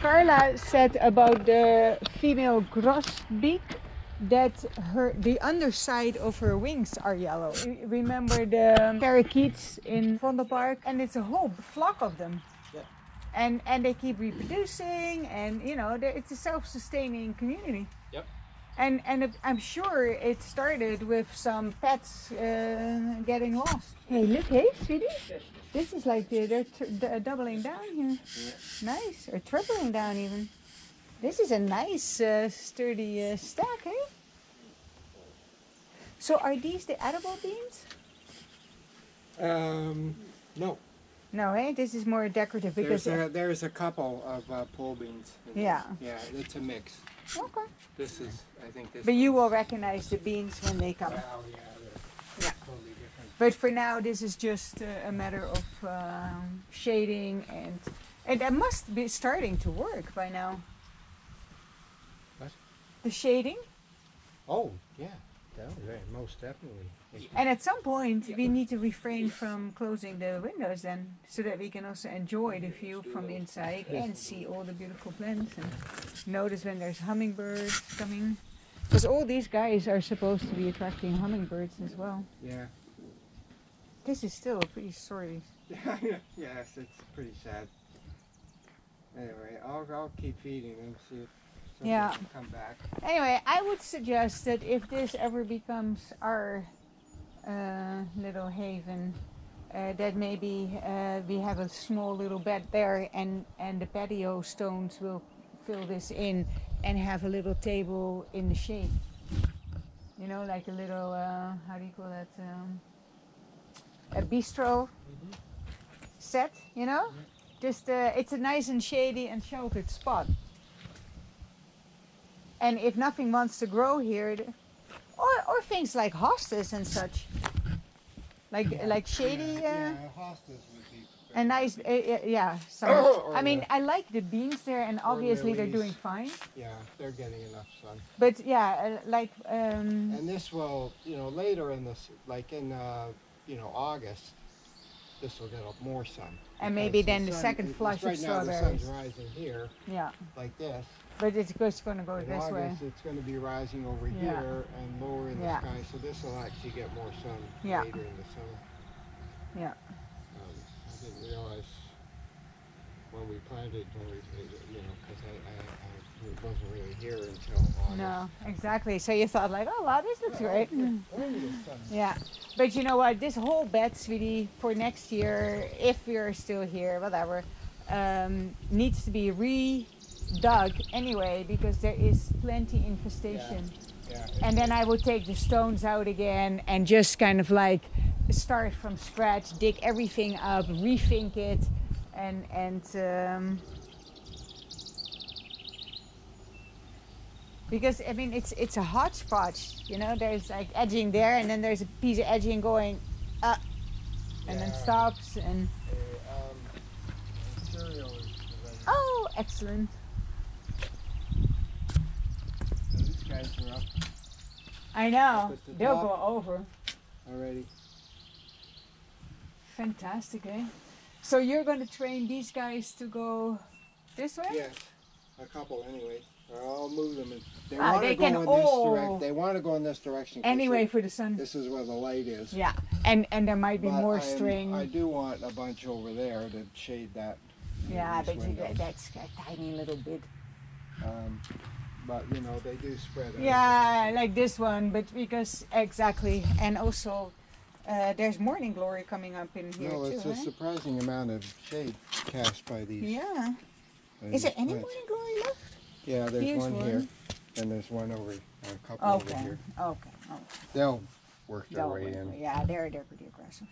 Carla said about the female grosbeak that her the underside of her wings are yellow. You Remember the parakeets in Vondelpark? And it's a whole flock of them. Yeah. And and they keep reproducing, and you know it's a self-sustaining community. Yep. And and it, I'm sure it started with some pets uh, getting lost. Hey, look, hey, sweetie. This is like the, they're d- doubling down here. Nice, or tripling down even. This is a nice, uh, sturdy uh, stack, eh? So are these the edible beans? Um, no. No, eh? This is more decorative because. There's a, there's a couple of uh, pole beans. in Yeah. there. Yeah, it's a mix. okay. This is, I think this. But you will recognize the beans when they come. Well, yeah, they're Yeah. totally. But for now, this is just uh, a matter of um, shading and. And that must be starting to work by now. What? The shading. Oh, yeah, definitely, most definitely. And at some point, we need to refrain from closing the windows then, so that we can also enjoy the view from inside and see all the beautiful plants and notice when there's hummingbirds coming. Because all these guys are supposed to be attracting hummingbirds as well. Yeah. This is still a pretty sorry. yes, it's pretty sad. Anyway, I'll, I'll keep feeding them, see if Yeah. can come back. Anyway, I would suggest that if this ever becomes our uh, little haven, uh, that maybe uh, we have a small little bed there, and and the patio stones will fill this in, and have a little table in the shade. You know, like a little uh, how do you call that? Um, a bistro set. You know, just uh, it's a nice and shady and sheltered spot. And if nothing wants to grow here, th- or or things like hostas and such, like like shady, Yeah, uh, yeah, hostas would be. a nice, uh, uh, yeah. Some, Or I mean, the- I like the beans there, and obviously they're doing fine. Yeah, they're getting enough sun. But yeah, uh, like um, And this will, you know, later in this, like in, uh, you know, August, this will get up more sun. And maybe because then the sun- second it's- flush of Right now, the strawberries. sun's rising here, yeah, like this. but it's just going to go In this way. August, it's gonna be rising over Yeah. here and lower in the Yeah. sky, so this will actually get more sun Yeah. later in the summer. Yeah. Um, I didn't realize when we planted, when we, you know, because I, I, I wasn't really here until August. No, exactly. So you thought like, oh wow, this looks great. Plenty. Yeah, but you know what? This whole bed, sweetie, for next year, if we're still here, whatever, um, needs to be re-dug anyway because there is plenty infestation. Yeah. And then I would take the stones out again and just kind of like start from scratch, dig everything up, rethink it, and and um, because I mean it's it's a hodgepodge, you know. There's like edging there, and then there's a piece of edging going up, and then stops, and Uh, um, cereal is ready. oh, excellent. So these guys are up I know the they'll go over. already. Fantastic, eh? So you're going to train these guys to go this way? Yes, a couple anyway. I'll move them. And they Ah, want they to go can in this all- direction. They want to go in this direction. Anyway, for the sun. this is where the light is. Yeah, and and there might be But more I am- string. I do want a bunch over there to shade that. yeah, but you, that's a tiny little bit. Um, but you know they do spread out. Yeah, like this one, but because exactly, and also uh, there's morning glory coming up in here No, too. it's a eh? surprising amount of shade cast by these. Yeah. by Is these there any plants. morning glory left? Yeah, there's Here's one, here, and there's one over, a couple over here. Okay. okay. They'll work their Don't way worry. in. Yeah, they're they're pretty aggressive.